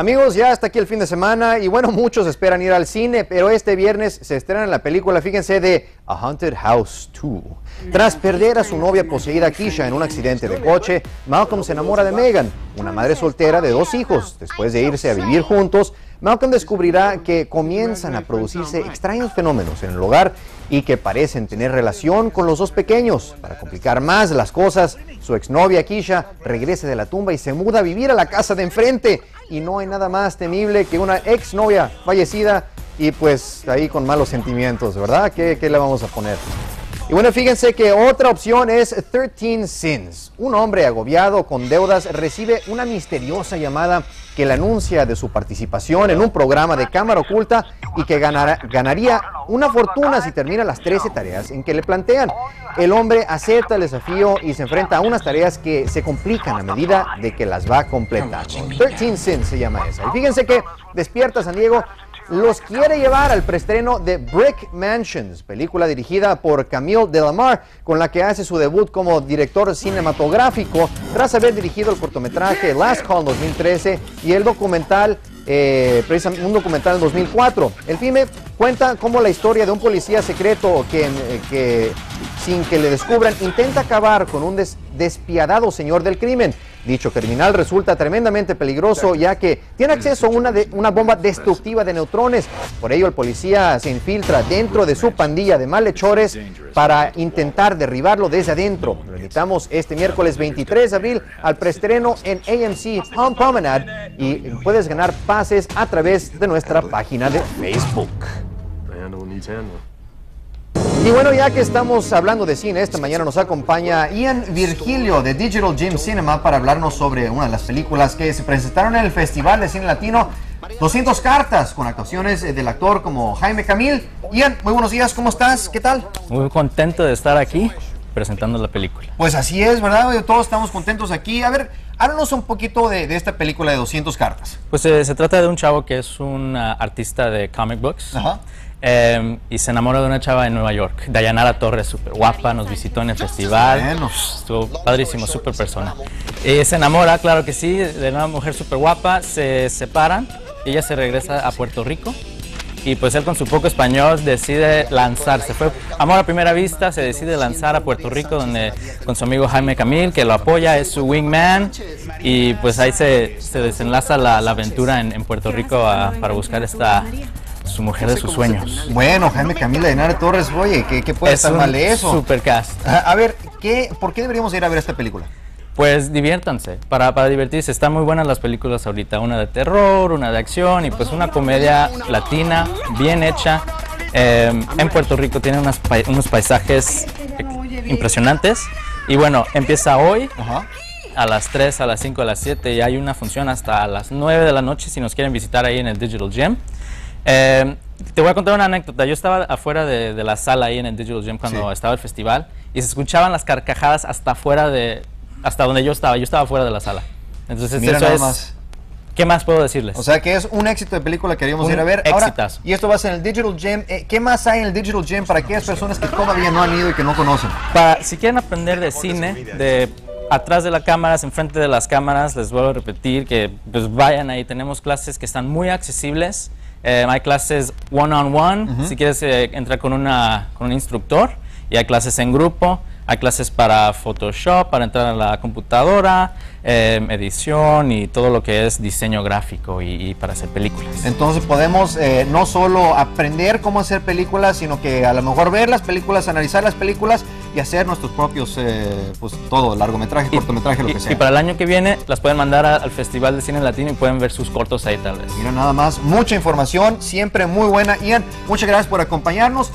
Amigos, ya hasta aquí el fin de semana y bueno, muchos esperan ir al cine, pero este viernes se estrena la película, fíjense, de A Haunted House 2. Tras perder a su novia poseída Kisha en un accidente de coche, Malcolm se enamora de Megan, una madre soltera de dos hijos. Después de irse a vivir juntos, Malcolm descubrirá que comienzan a producirse extraños fenómenos en el hogar y que parecen tener relación con los dos pequeños. Para complicar más las cosas, su exnovia Kisha regresa de la tumba y se muda a vivir a la casa de enfrente. Y no hay nada más temible que una exnovia fallecida y pues ahí con malos sentimientos, ¿verdad? ¿Qué, qué le vamos a poner? Y bueno, fíjense que otra opción es 13 Sins. Un hombre agobiado con deudas recibe una misteriosa llamada que le anuncia de su participación en un programa de cámara oculta y que ganaría una fortuna si termina las 13 tareas en que le plantean. El hombre acepta el desafío y se enfrenta a unas tareas que se complican a medida de que las va completando. 13 Sins se llama esa. Y fíjense que Despierta San Diego los quiere llevar al preestreno de Brick Mansions, película dirigida por Camille Delamar, con la que hace su debut como director cinematográfico tras haber dirigido el cortometraje Last Call en 2013 y el documental, eh, un documental en 2004. El filme cuenta cómo la historia de un policía secreto eh, que sin que le descubran intenta acabar con un despiadado señor del crimen. Dicho criminal resulta tremendamente peligroso ya que tiene acceso a una, una bomba destructiva de neutrones. Por ello el policía se infiltra dentro de su pandilla de malhechores para intentar derribarlo desde adentro. Lo invitamos este miércoles 23 de abril al preestreno en AMC Home Promenade y puedes ganar pases a través de nuestra página de Facebook. Y bueno, ya que estamos hablando de cine, esta mañana nos acompaña Ian Virgilio de Digital Gym Cinema para hablarnos sobre una de las películas que se presentaron en el Festival de Cine Latino. 200 cartas con actuaciones del actor como Jaime Camil. Ian, muy buenos días, ¿cómo estás? ¿Qué tal? Muy contento de estar aquí presentando la película. Pues así es, ¿verdad? Todos estamos contentos aquí. A ver, háblanos un poquito de, esta película de 200 cartas. Pues eh, se trata de un chavo que es un ah, artista de comic books. Ajá. Em, y se enamora de una chava en Nueva York, Dayanara Torres, súper guapa, nos visitó en el festival, estuvo padrísimo, súper persona. Y se enamora, claro que sí, de una mujer súper guapa, se separan, ella se regresa a Puerto Rico y pues él con su poco español decide lanzarse. Fue amor a primera vista, se decide lanzar a Puerto Rico donde con su amigo Jaime Camil que lo apoya, es su wingman y pues ahí se, se desenlaza la, aventura en, Puerto Rico para buscar esta su mujer de sus sueños. Bueno, Jaime Camila de Nare Torres, oye, ¿qué, puede estar mal eso? Supercast. A, ver, ¿qué, ¿por qué deberíamos ir a ver esta película? Pues diviértanse, para, para divertirse. Están muy buenas las películas ahorita, una de terror, una de acción y pues una comedia latina, bien hecha. Em, en Puerto Rico tiene unos paisajes impresionantes. Y bueno, empieza hoy. a las 3, a las 5, a las 7 y hay una función hasta las 9 de la noche si nos quieren visitar ahí en el Digital Gym. Eh, te voy a contar una anécdota. Yo estaba afuera de, la sala ahí en el Digital Gym cuando estaba el festival y se escuchaban las carcajadas hasta afuera de, hasta donde yo estaba. Yo estaba fuera de la sala. Entonces eso es. Más. ¿Qué más puedo decirles? O sea que es un éxito de película que queríamos ir a ver. Ahora, y esto va a ser en el Digital Gym. Eh, ¿Qué más hay en el Digital Gym para aquellas personas que todavía no han ido y que no conocen? Para, si quieren aprender de cine, de atrás de las cámaras, enfrente de las cámaras, les vuelvo a repetir que pues vayan ahí. Tenemos clases que están muy accesibles eh, hay clases one-on-one, si quieres eh, entrar con, una, con un instructor, y hay clases en grupo, hay clases para Photoshop, para entrar a la computadora, Em, edición y todo lo que es diseño gráfico y, para hacer películas. Entonces podemos eh, no solo aprender cómo hacer películas, sino que a lo mejor ver las películas, analizar las películas y hacer nuestros propios, eh, pues todo, largometraje, cortometraje, lo que sea. Y para el año que viene las pueden mandar al Festival de Cine Latino y pueden ver sus cortos ahí tal vez. Mira nada más, mucha información, siempre muy buena. Ian, muchas gracias por acompañarnos.